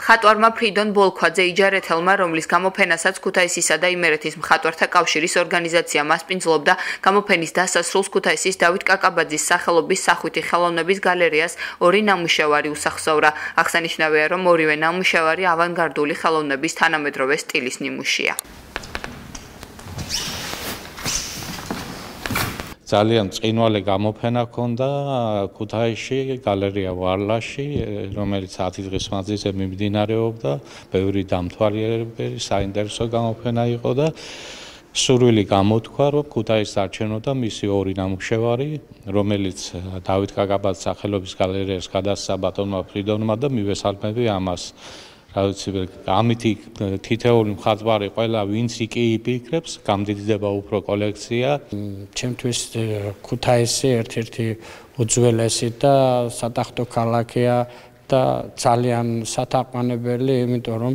მხატვარმა ფრიდონ ბოლქვაძე იჯარეთელმა, რომლის გამოფენასაც ქუთაისისა და იმერეთის მხატვართა კავშირის ორგანიზაცია მასპინძლობდა, გამოფენის დასასრულს ქუთაისის დავით კაკაბაძის სახელობის სახვითი ხელოვნების გალერეას ორი ნამუშევარი უსახსოვრა. აღსანიშნავია, რომ ორივე ნამუშევარი ავანგარდული ხელოვნების თანამედროვე სტილის ნიმუშია. ძალიან წინვალე გამოფენა ქონდა ქუთაისში, გალერეა ვარლაში, რომელიც 10 დღის მანძილზე მიმდინარეობდა. ბევრი დამთვალიერებელი, საინტერესო გამოფენა იყო და სურვილი გამოთქვა, რომ ქუთაისს არჩენოდა მისი ორი ნამუშევარი, რომელიც დავით კაკაბაძის სახელობის გალერეას გადასცა ბატონმა ფრიდონმა და მივესალმები ამას. რა ვიცი, ამითი თითეული მხატვარი ყველა ვინც იგი იფიქრებს, გამდიდდება უფრო კოლექცია. ჩემთვის ქუთაისი ერთ-ერთი უძველესი და სატახტო ქალაქია და ძალიან სათაყვანებელი, იმიტომ რომ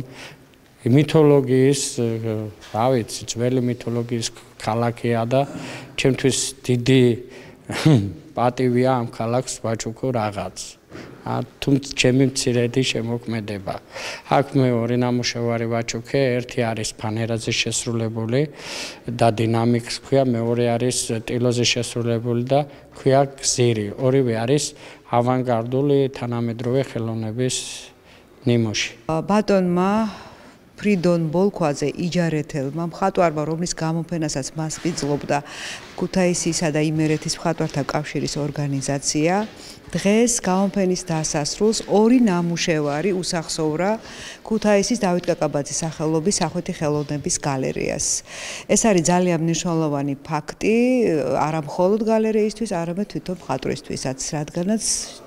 მითოლოგიის, რა ვიცი, ძველი მითოლოგიის ქალაქია და ჩემთვის დიდი პატივია ამ ქალაქს ვაჩუქო რაღაც. თუმცა ჩემი მცირედი შემოქმედება. აქ მე ორი ნამუშევარი ვაჩუქე, ერთი არის ფანერაზე შესრულებული და დინამიკს ქვია, მეორე არის ტილოზე შესრულებული და ქვია გზირი. ორივე არის ავანგარდული თანამედროვე ხელოვნების ნიმუში. ბატონმა ფრიდონ ბოლქვაძე იჯარეთელმა მხატვარმა რომლის გამოფენასაც მას ვიძლობდა ქუთაისისა და იმერეთის მხატვართა კავშირის ორგანიზაცია დღეს გამოფენის დასასრულს ორი ნამუშევარი უსახსოვრა ქუთაისის დავით კაკაბაძის სახელობის სახვითი ხელოვნების გალერეას. ეს არის ძალიან მნიშვნელოვანი ფაქტი არა მხოლოდ გალერეისთვის, არამედ თვითონ მხატვრისთვისაც, რადგანაც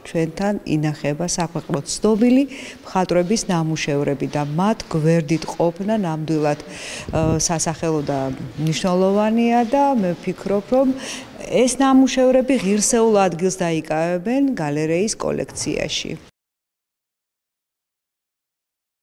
ჩვენთან ინახება საქვეყნო ცნობილი მხატვრების ნამუშევრები და მათ გვერდით ყოფნა ნამდვილად სასახელო და მნიშვნელოვანია და მე ვფიქრობ, რომ ეს ნამუშევრები ღირსეულ ადგილს დაიკავებენ გალერეის კოლექციაში.